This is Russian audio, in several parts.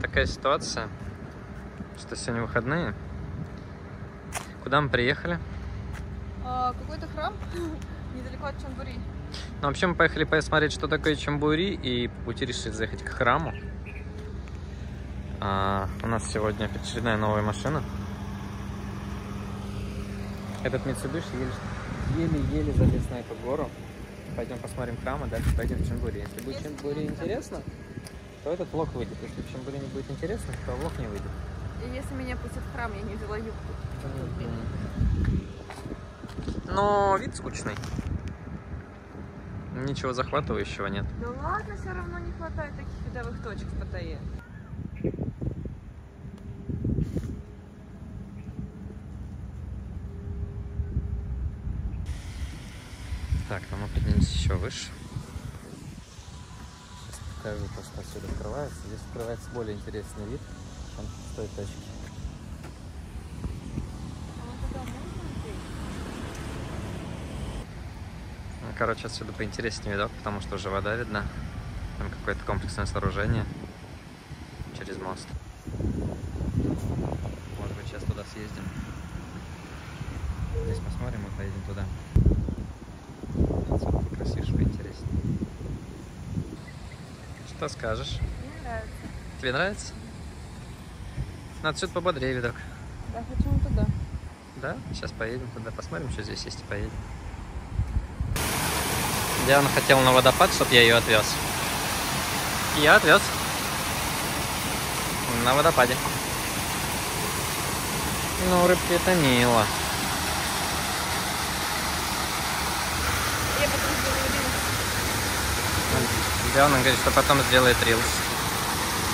такая ситуация, что сегодня выходные. Куда мы приехали? А, какой-то храм недалеко от Чамбури. Ну, вообще мы поехали посмотреть, что такое Чамбури, и по пути решили заехать к храму. А, у нас сегодня очередная новая машина. Этот еле- еле-еле залез на эту гору. Пойдем посмотрим храм, а дальше пойдем в Чамбури. Если будет Чамбури интересно, то этот влог выйдет. Если в Чамбури не будет интересно, то влог не выйдет. И если меня пустят в храм, я не взяла юбку. Но вид скучный. Ничего захватывающего нет. Да ладно, все равно не хватает таких видовых точек в Паттайе. Так, ну мы поднимемся еще выше. Покажу то, что отсюда открывается. Здесь открывается более интересный вид, чем с той точки. Ну, короче, отсюда поинтереснее видок, потому что уже вода видна. Там какое-то комплексное сооружение через мост. Может быть, сейчас туда съездим. Здесь посмотрим и поедем туда. Поинтереснее. Что скажешь? Мне нравится. Тебе нравится? Ну, отсюда пободрее видок. Да, хочу вон туда. Да? Сейчас поедем туда, посмотрим, что здесь есть и поедем. Диана хотела на водопад, чтобы я ее отвез. И я отвез. На водопаде. Ну, рыбки это мило. Я потом сделаю рилс. Диана говорит, что потом сделает рилс.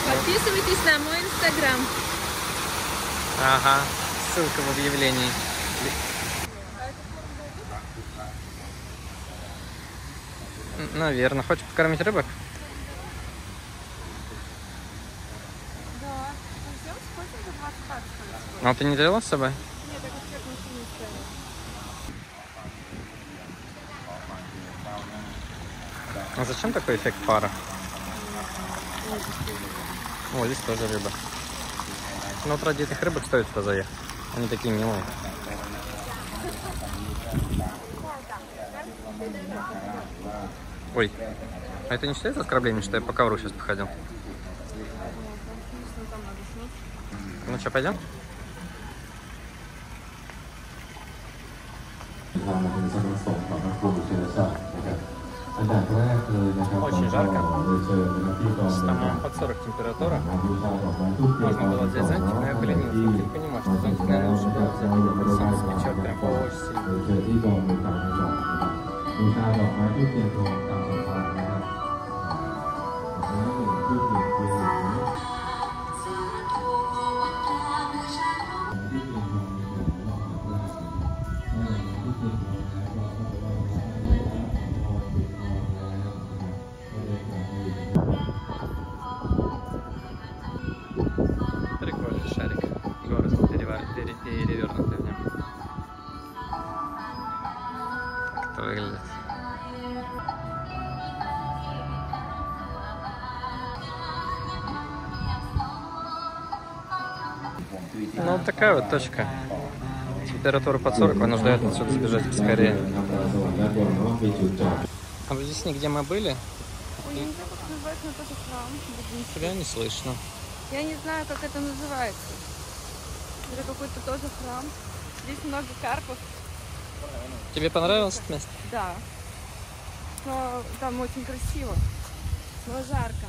Подписывайтесь на мой инстаграм. Ага, ссылка в объявлении. Наверное. Хочешь покормить рыбок? Да. Сделать сколько за 20 баксов? А ты не взяла с собой? Нет, я как человек машину не ставила. А зачем такой эффект пара? О, здесь тоже рыба. Ну, вот ради этих рыбок стоит сюда заехать. Они такие милые. Ой, а это не считается оскорблением, что я по ковру сейчас походил? Ну что, пойдем? ทำ ดับแรกเลยนะครับ Очень жарко. เรียนเชิญนะครับที่กอง Там под 40 температура. มาบูชาดอกไม้ทุกเทียน Можно было взять зонтик, но я поленился. Я не понимаю, что зонтик, наверное, лучше было взять. Солнце печет прям по очень сильно. เรียนเชิญที่กองบูชาจังหวัดนะครับบูชาดอกไม้ทุกเทียนทองตามศรัทธานะครั и ревернутый в нем. Это выглядит. Ну, вот такая вот точка. Температура под 40 вынуждает отсюда сбежать поскорее. А Объясни, где мы были? Ой, я не знаю, как называется, но тоже храм. Тебя не слышно. Я не знаю, как это называется. Это какой-то тоже храм. Здесь много карпов. Тебе понравилось это место? Да. Но там очень красиво. Но жарко.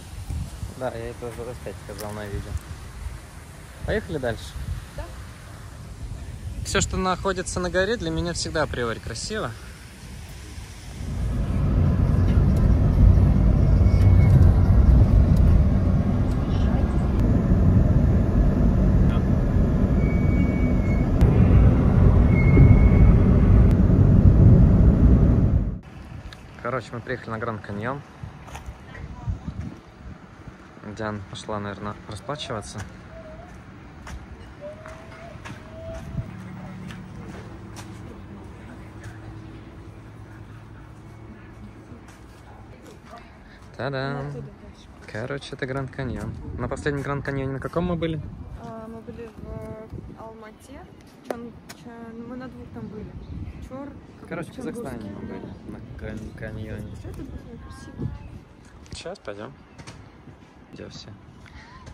Да, я это уже раз пять сказал на видео. Поехали дальше. Да. Все, что находится на горе, для меня всегда априори красиво. Короче, мы приехали на Гранд Каньон. Диана пошла, наверное, расплачиваться. Дальше. Короче, это Гранд Каньон. На последнем Гранд Каньоне на каком мы были? А, мы были в Алмате. Мы на двух там были. Чор. Короче, в Казахстане мы были на Гранд Каньоне. Сейчас пойдем. Где все?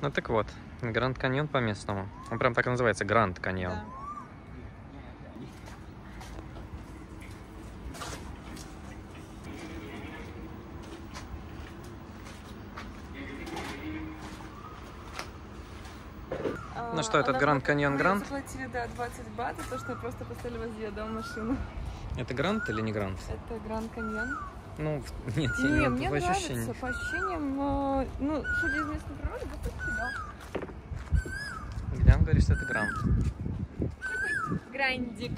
Ну так вот, Гранд Каньон по местному. Он прям так и называется, Гранд Каньон. Да. А, Ну что, этот Гранд Каньон Гранд? заплатили, да, 20 бат за то, что просто поставили возле дома машину. Это Гранд или не Гранд? Это Гранд Каньон. Ну, нет, я Не, в мне нравится, ощущение. по ощущениям, ну, судя из местной природы, достаточно, да. Где он говорит, что это Гранд? Грандик.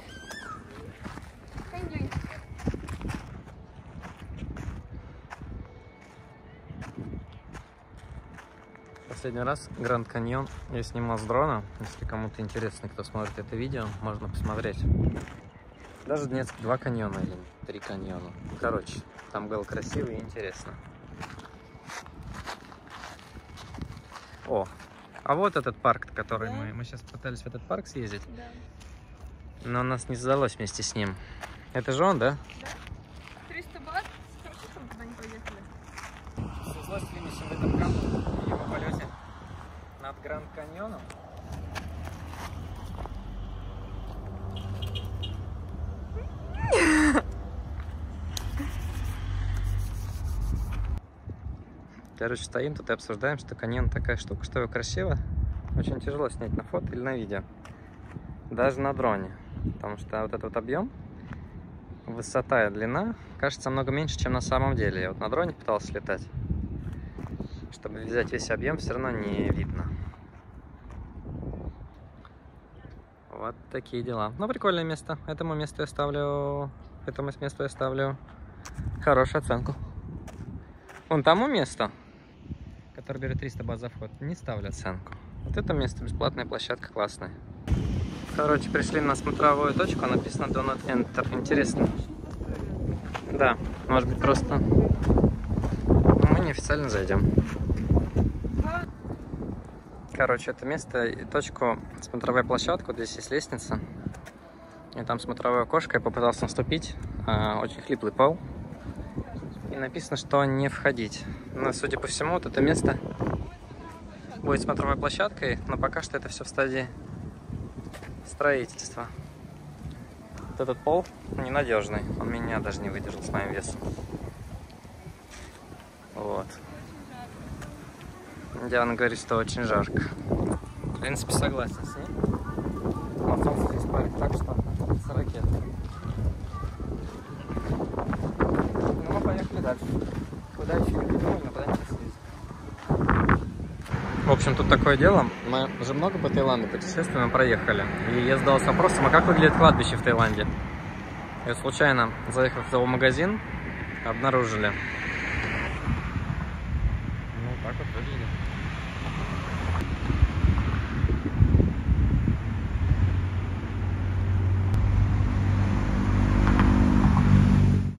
Последний раз Гранд Каньон я снимал с дрона. Если кому-то интересно, кто смотрит это видео, можно посмотреть. Даже Донецк два каньона или три каньона. Короче, там было красиво и интересно. О, а вот этот парк, который Да. мы... Мы сейчас пытались в этот парк съездить, Да. но у нас не задалось вместе с ним. Это же он, да? 300 бат. Хорошо, что мы туда не поехали. С ветерком в полете над Гранд Каньоном. Короче, стоим тут и обсуждаем, что каньон такая штука, что его красиво. Очень тяжело снять на фото или на видео. Даже на дроне. Потому что вот этот вот объем, высота и длина кажется много меньше, чем на самом деле. Я вот на дроне пытался летать. Чтобы взять весь объем, все равно не видно. Вот такие дела. Ну, прикольное место. Этому месту я ставлю... Этому месту я ставлю хорошую оценку. Вон тому место, которое берет 300 бат за вход, не ставлю оценку. Вот это место, бесплатная площадка, классная. Короче, пришли на смотровую точку, написано Do not enter. Интересно. Да, может быть просто... Мы неофициально зайдем. Короче, это место, и точку, смотровая площадка, вот здесь есть лестница. И там смотровое окошко, я попытался наступить, а, очень хлиплый пол. И написано, что не входить. Но, судя по всему, вот это место будет смотровой площадкой, но пока что это все в стадии строительства. Вот этот пол ненадежный, он меня даже не выдержал с моим весом. Вот. Диана говорит, что очень жарко. В принципе, согласен с ней. Но солнце здесь парит так, что с ракеты. Ну, мы поехали дальше. Куда еще не придумали, но куда-нибудь съездим. В общем, тут такое дело. Мы уже много по Таиланду путешествуем и проехали. И я задался вопросом, а как выглядит кладбище в Таиланде? И случайно, заехав в зоомагазин, обнаружили. Ну, так вот выглядит.